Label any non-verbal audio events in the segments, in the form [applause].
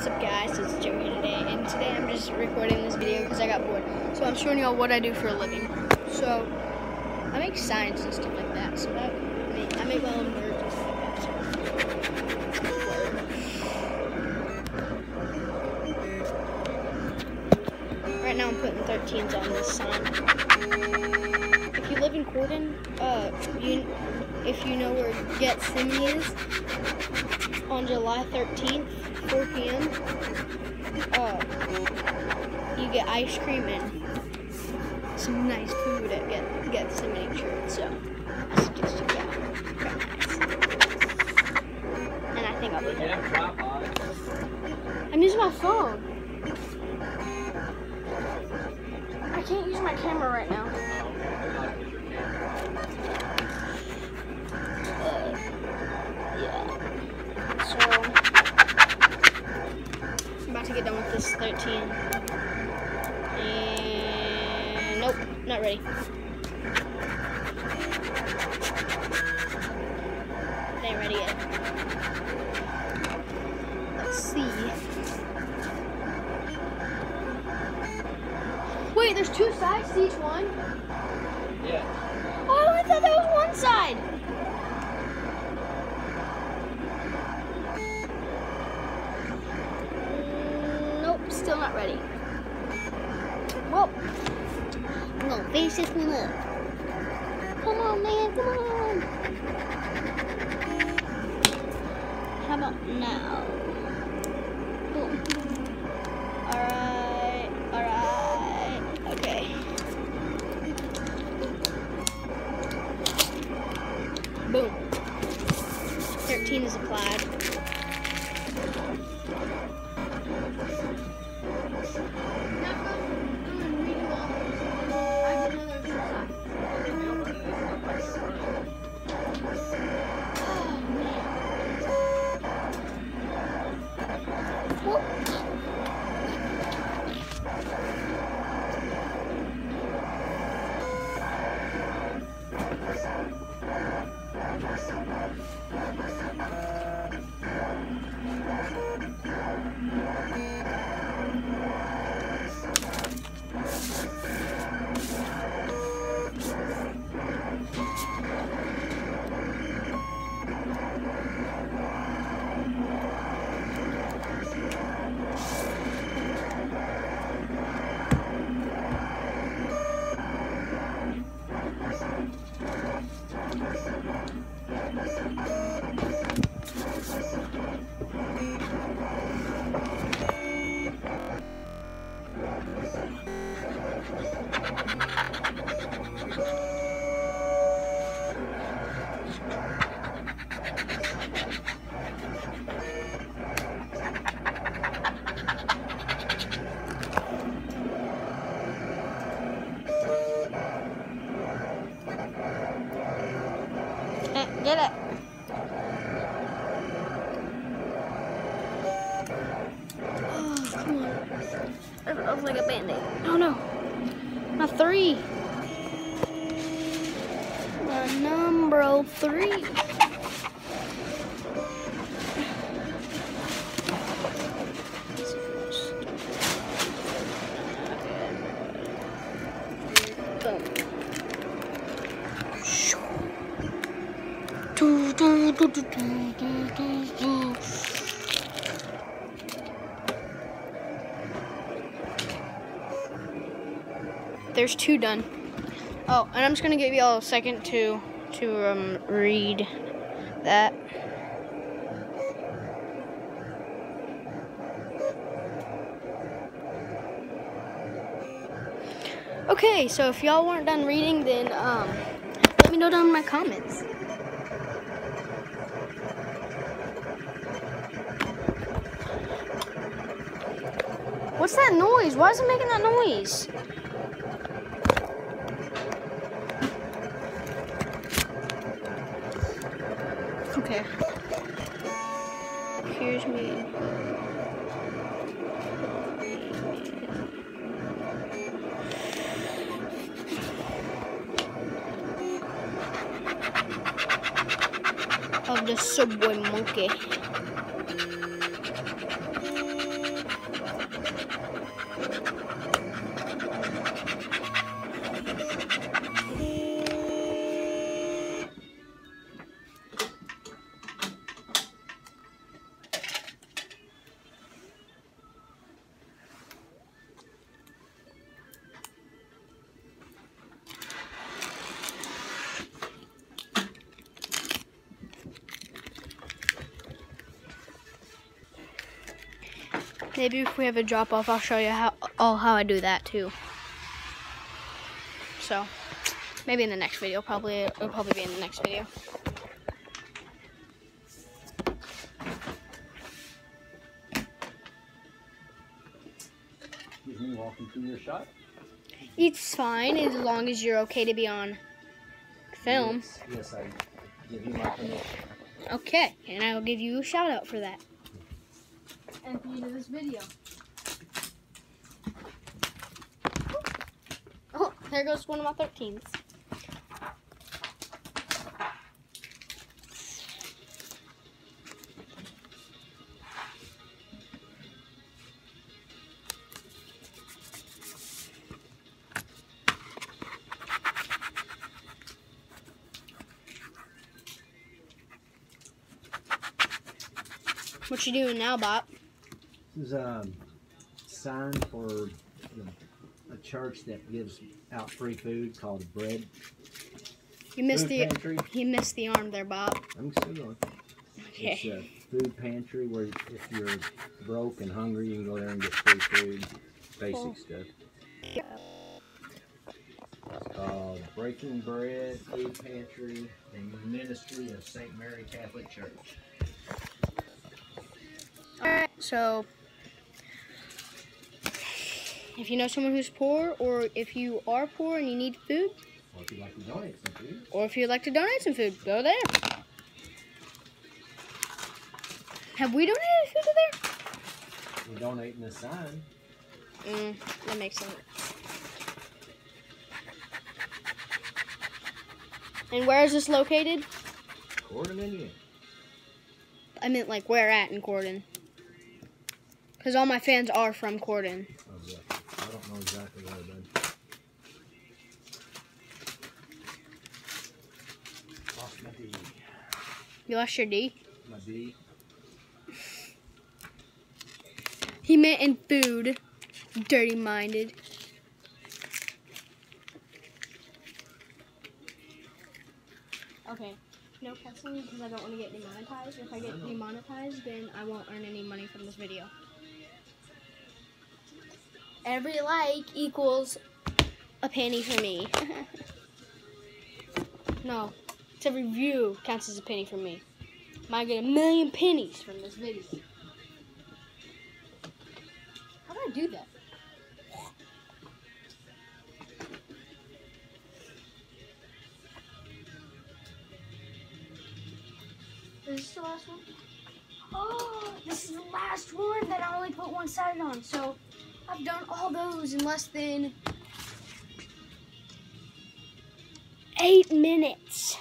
What's up guys, it's Joey today, and today I'm just recording this video because I got bored. So I'm showing y'all what I do for a living. So, I make signs and stuff like that, so that, I, mean, I make my own words and stuff like. Right now I'm putting 13s on this sign. If you live in Corydon, uh, you, if you know where Gethsemane is, on July 13th, 4 p.m., uh, you get ice cream and some nice food at Get Gethsemane Church. So I suggest you. And I think I'll be there. I'm using my phone. I can't use my camera right now. So I'm about to get done with this 13. And nope, not ready. Ain't ready yet. Let's see. Wait, there's two sides to each one? Yeah. Oh, I thought that was one side. Mm, Nope, still not ready. Well, I'm gonna finish this one up. Come on, man, come on. How about now? Get it. Oh, come on. That looks like a band-aid. Oh no. Not three. The number three. There's two done. Oh, and I'm just gonna give y'all a second to to um, read that. Okay, so if y'all weren't done reading, then um, let me know down in my comments. What's that noise? Why is it making that noise? Maybe if we have a drop off, I'll show you how all how I do that too. So maybe in the next video. Probably it'll probably be in the next video. Excuse me walking through your shot. It's fine as long as you're okay to be on film. Yes, yes, I give you my permission. Okay, and I will give you a shout out for that. At the end of this video. Oh, there goes one of my 13s. What you doing now, Bob? This is um, a sign for the, a church that gives out free food called Bread You missed Food the Pantry. you missed the arm there, Bob. I'm still going. It's a food pantry where if you're broke and hungry, you can go there and get free food, basic Cool. stuff. It's called Breaking Bread Food Pantry and Ministry of St. Mary Catholic Church. Alright, so if you know someone who's poor, or if you are poor and you need food, Or if you'd like to donate some food, or if you'd like to donate some food, go there. Have we donated food to there? we're donating a sign. Mm, that makes sense. And where is this located? Corydon, Indiana. I meant like where at in Corydon. Because all my fans are from Corydon. Yeah. I don't know exactly where, bud. Lost my D. You lost your D? My D. He meant in food. Dirty minded. Okay, no cussing because I don't want to get demonetized. If I get demonetized, then I won't earn any money from this video. Every like equals a penny for me. [laughs] no, it's every view counts as a penny for me. Might get a million pennies from this video. How do I do that? Is this the last one? Oh, this is the last one that I only put one side on. So I've done all those in less than eight minutes.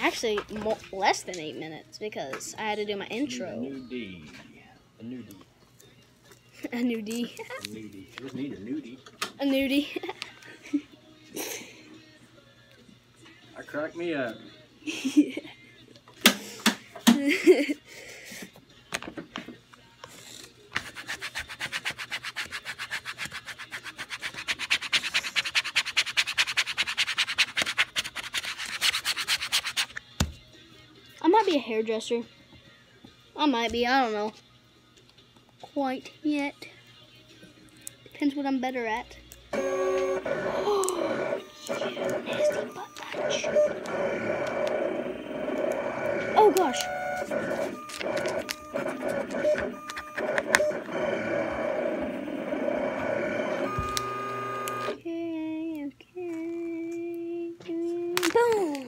Actually, more, less than eight minutes because I had to do my intro. A new D. A new D. A. [laughs] A new D. Just need a new D. A nudie. I cracked me up [laughs] might a hairdresser. I might be. I don't know. Quite yet. Depends what I'm better at. [gasps] Oh gosh. Okay, okay. Boom.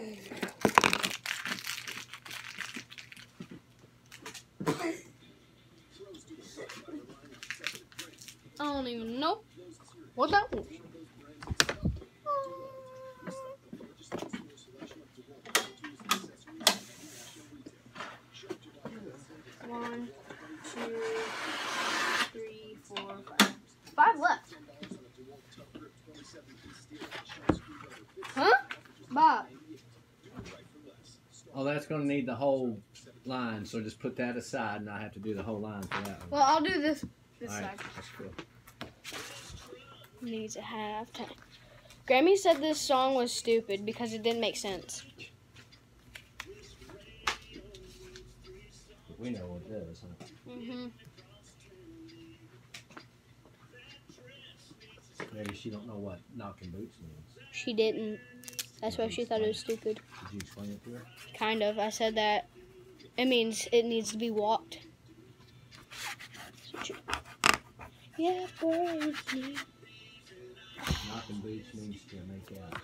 I don't even know what that was. One, two, three, four, five. Left. Huh? Bob. Oh, that's going to need the whole line, so just put that aside, and I have to do the whole line for that one. Well, I'll do this this All right, side. that's cool. Needs a half time. Grammy said this song was stupid because it didn't make sense. We know what it is, huh? Mm-hmm. Maybe she don't know what knocking boots means. She didn't. That's why she thought it was stupid. Did you explain it to her? Kind of. I said that it means it needs to be walked. Yeah, boy. Knocking boots means to make out.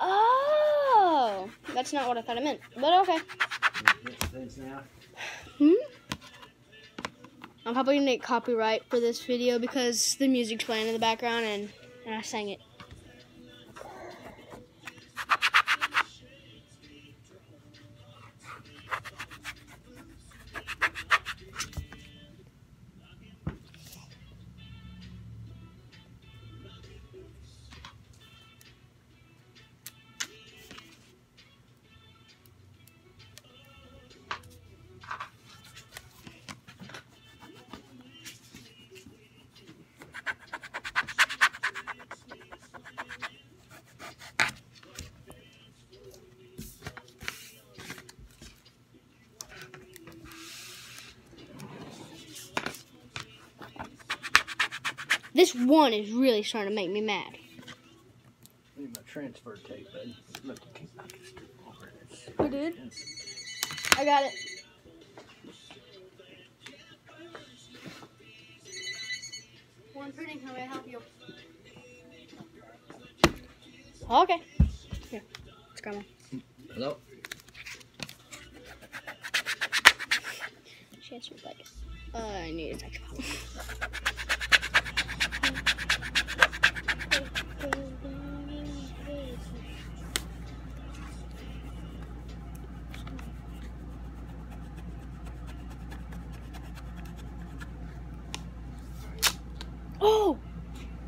Oh, that's not what I thought it meant. But okay. I'm probably gonna get copyright for this video because the music's playing in the background and, and I sang it. This one is really starting to make me mad. I Need my transfer tape, bud. Look, you can I can strip over it. You did? I got it. Warren Printing, how may I help you? Okay. Here, it's grandma. Hello? She answered like, uh, I need a touch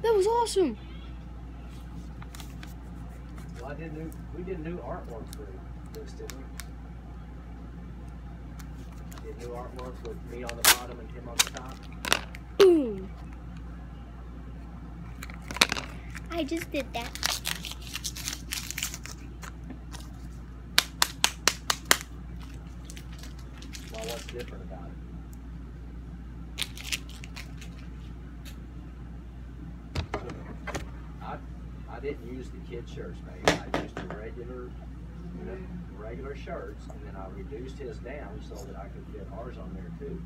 that was awesome. Well, I did new, we did new artwork for this, didn't we? Did new artwork with me on the bottom and him on the top. Boom. I just did that. Well, what's different about it? I, I didn't use the kid shirts, maybe. I used the regular, you know, regular shirts, and then I reduced his down so that I could fit ours on there too.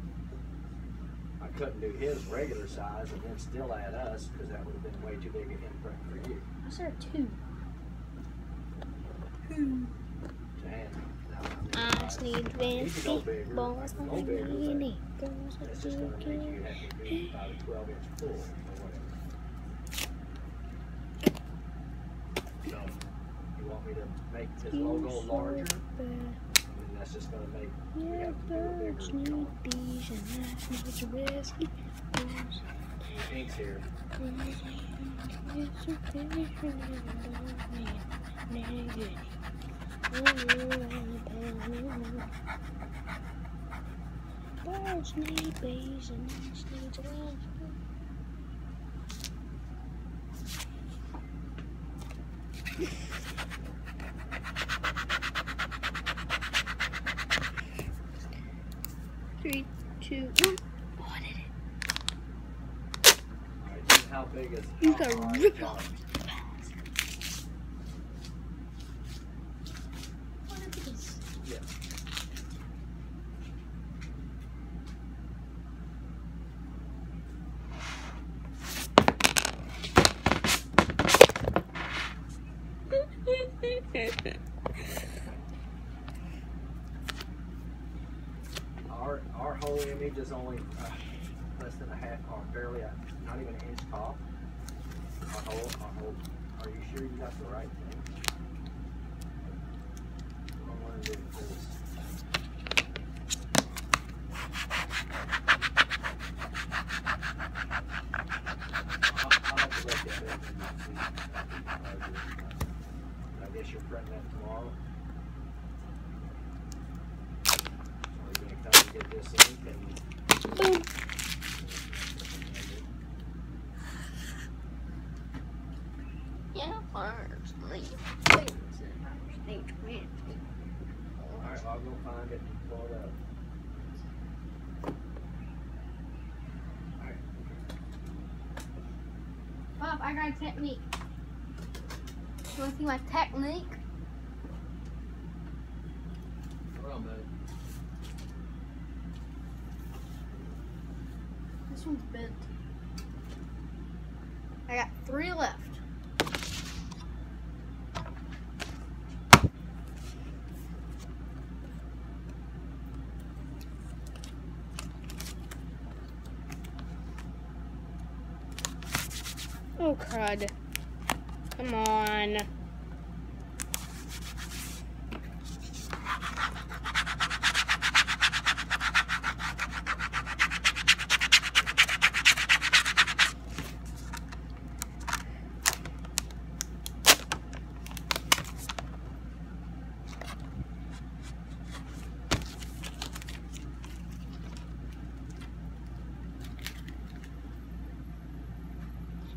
I couldn't do his regular size and then still add us, because that would have been way too big an imprint for you I said two. to handle. Now, I I need You fancy can go bigger, balls I can go like bigger, but me. Girls That's just gonna make you. have to do about a twelve inch pull or whatever. So, you want me to make his logo larger, and that's just gonna make, we have to do birds bigger, you know, need bees and I need whiskey. ink's here. Birds need bees and needs love. Three, two, one. Did it. Alright, how big is. You how gotta high rip it off. I guess you're printing that tomorrow. Going to come and get this ink and... Yeah. Alright, I'll go find it pull it I got a technique. You want to see my technique? Hold. This one's bent. I got three left. Oh crud. Come on.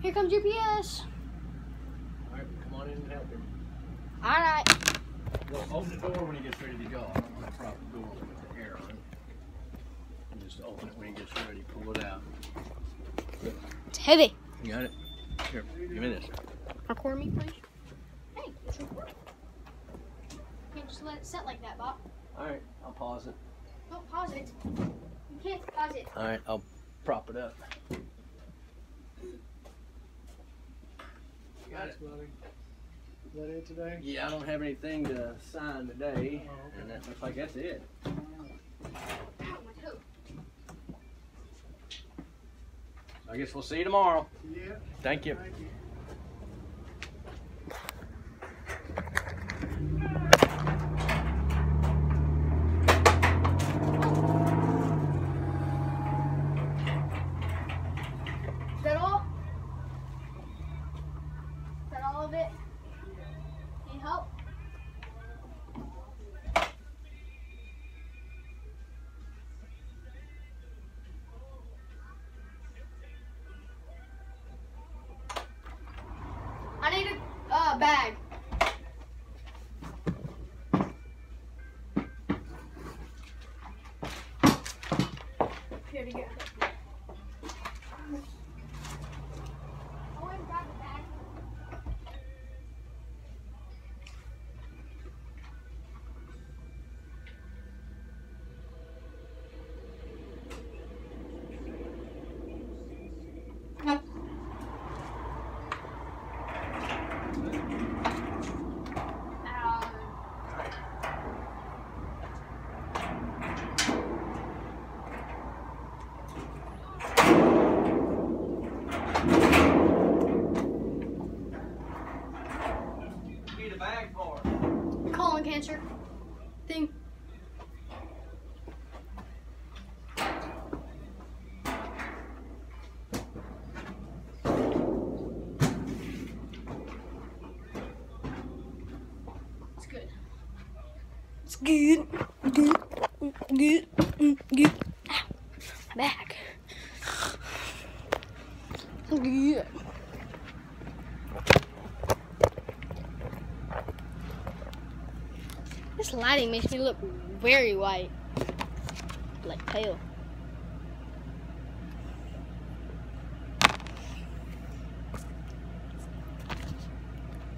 Here comes your PS. All right, come on in and help him. Alright. Well, open the door when he gets ready to go. I don't want to prop the door with the air on. And just open it when he gets ready. Pull it out. It's heavy. You got it? Here, give me this. Record me, please. Hey, it's recording. Can't just let it set like that, Bob. All right, I'll pause it. Don't pause it. You can't pause it. All right, I'll prop it up. Got it. buddy. Is that it today? Yeah, I don't have anything to sign today, Oh, okay. and that looks like that's it. I guess we'll see you tomorrow. Yeah. Thank you. Thank you. Bag. Here to go. I went and grabbed the bag. Need a bag for. colon cancer thing. It's good. It's good. Good. Good. Good. Ow. Back. Good. This lighting makes me look very white. Like pale.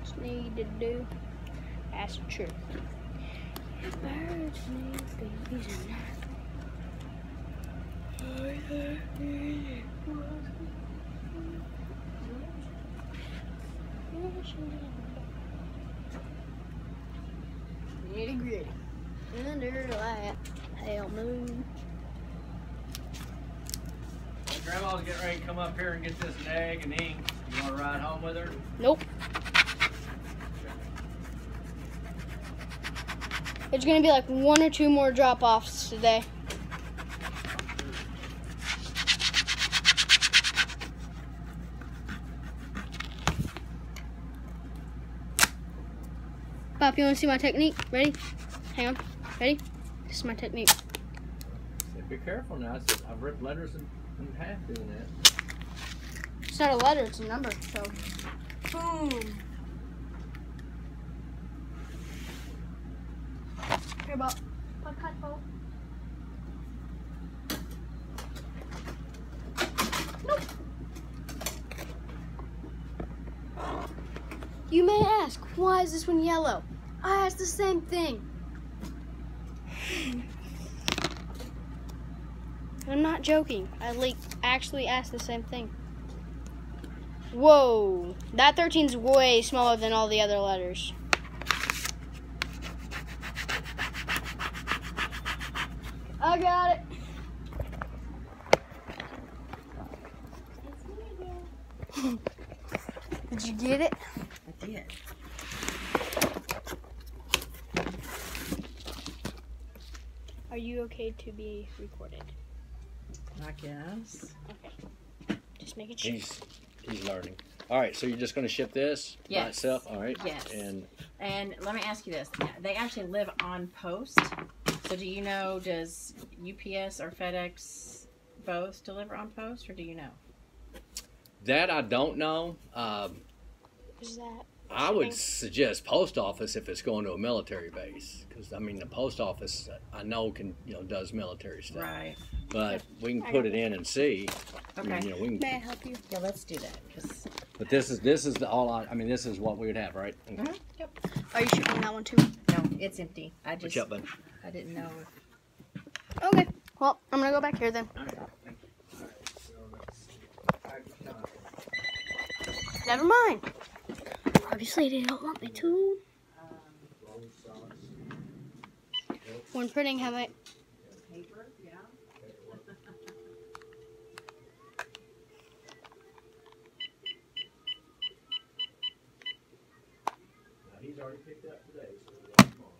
Just need to do. That's true. Birds need babies and Nitty gritty. Under pale moon. Grandma's getting ready to come up here and get this egg and ink. You want to ride home with her? Nope. There's gonna be like one or two more drop offs today. Pop, you wanna see my technique? Ready? Hang on. Ready? This is my technique. Be careful now. I've ripped letters in, in half doing that. It's not a letter, it's a number, so. Boom. Bob. Nope. You may ask, why is this one yellow? I asked the same thing. [sighs] I'm not joking. I like actually asked the same thing. Whoa, that 13's way smaller than all the other letters. I got it. Did you get it? I did. Are you okay to be recorded? I guess. Okay. Just making sure. He's he's learning. All right, so you're just going to ship this by itself. All right. Yes. And And let me ask you this: They actually live on post. So do you know? Does UPS or FedEx both deliver on post, or do you know? that I don't know. Um, Is that? I would suggest post office if it's going to a military base, because I mean the post office I know can you know does military stuff, Right. but we can put it in and see. I Okay. mean, you know, we can, May I help you? Yeah, let's do that. 'cause- but this is this is the all I, I mean this is what we would have, right? Mhm. Are you shipping that one too? No, it's empty. I just you up, bud. I didn't know. Okay. Well, I'm gonna go back here then. Never mind. Obviously, they don't want me to. When printing, have I? paper, yeah. Now, he's already picked up today, so we'll get tomorrow.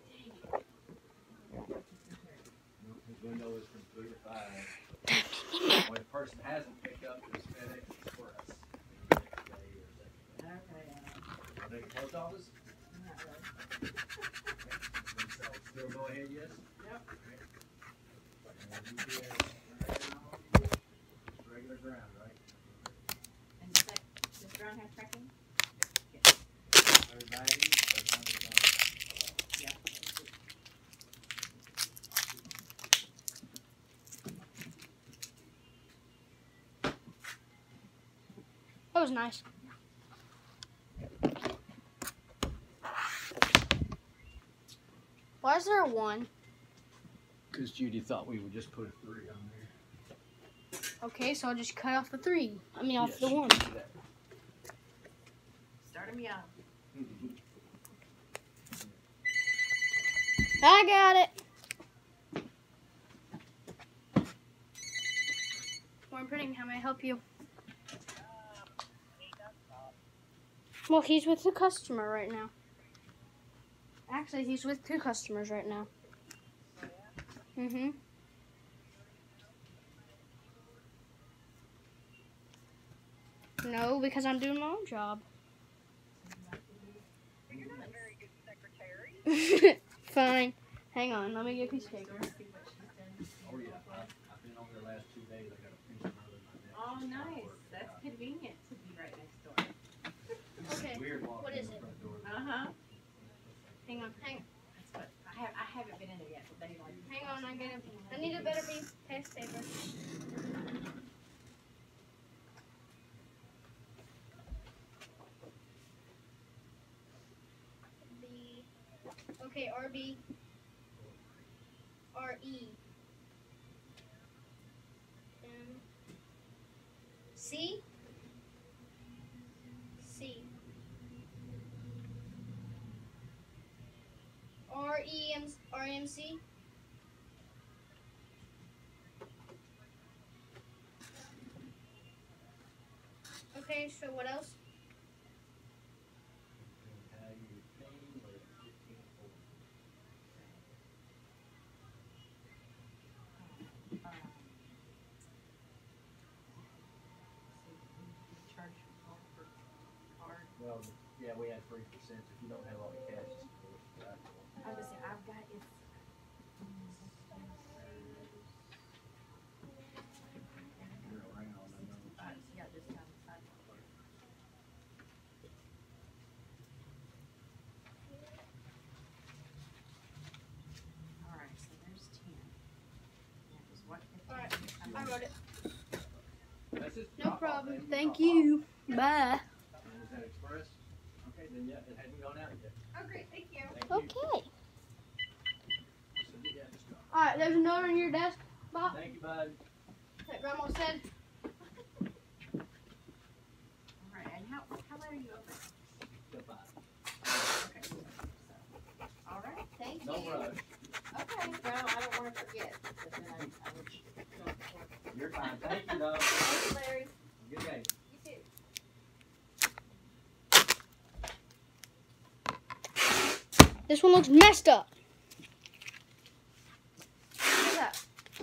His window is from three to five. When a person hasn't picked up, it's FedEx Express. Okay. Uh, Are they the post office? not really. So still go ahead, yes? Yep. And UPS, Regular ground, right? And does that does Brown have tracking? Everybody, nice. Why is there a one? Because Judy thought we would just put a three on there. Okay, so I'll just cut off the three. I mean, off Yes, the one. can do that. Start them young. I got it. Warren Printing, how may I help you? Well, he's with the customer right now. Actually, he's with two customers right now. Mm-hmm. No, because I'm doing my own job. [laughs] Fine. Hang on, let me get a piece of paper. Oh, nice. That's convenient to be right next door. Okay, Weird what walking it? the front door. Uh huh. Hang on, hang, That's I have. I haven't been in there yet, but they hang on. I get a. I need a better piece piece of paper. B. Okay, RB. RE. M. C. C. R E M R E M C. Okay, so what else? How you paying with 15 forty. So you charge all for card. Well, yeah, we had three percent, if you don't have all the cash, it's of course, right? I was saying, I've got it's. You're around, I know. Uh, yeah, this time. I- All right, so there's ten. That was what? 15? All right, I'm I gonna- wrote it. That's just No drop off, problem. baby, Thank drop off. you. Bye. And Was that express? Okay, Then, yeah, it hadn't gone out yet. Oh, great. Thank you. Thank you. Um, okay. So, yeah, just drop. All right, there's a note on your desk, Bob, Thank you, bud. that Grandma said. All right. And how, how late are you open? Goodbye. Okay. So, all right. Thank No you. rush. Okay. Well, I don't want to forget. I, I would You're fine. Thank you, though. Thank you, Larry. Good day. You too. This one looks messed up. Look at that.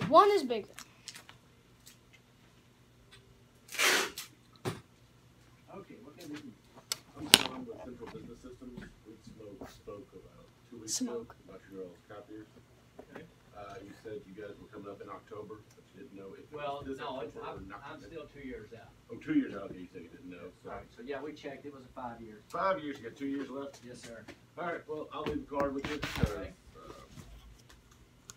One is bigger. Okay, what can we do? I'm with Central Business Systems. We spoke, spoke about two weeks Smoke. ago about your old copiers. Okay. Uh, you said you guys were coming up in October, didn't know if it Well, was this no, it's, October I'm, or not. I'm still two years out. Oh, two years out, okay, you said you didn't know, so. Right, so yeah, we checked, it was a five years. Five years, you got two years left? Yes, sir. Alright, well, I'll leave the card with you, because, Okay. uh,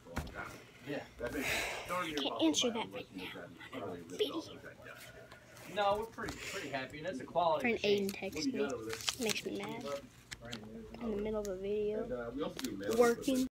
for a long time. Yeah. That makes it darn near Can't impossible answer that right less than that. Probably ripped Video. off that guy. No, we're pretty, pretty happy, and it's a quality Friend machine. Aiden What texts do you me. got over there? Makes me mad. Brand new. In the middle of a video. And, uh, we also do mail. Working.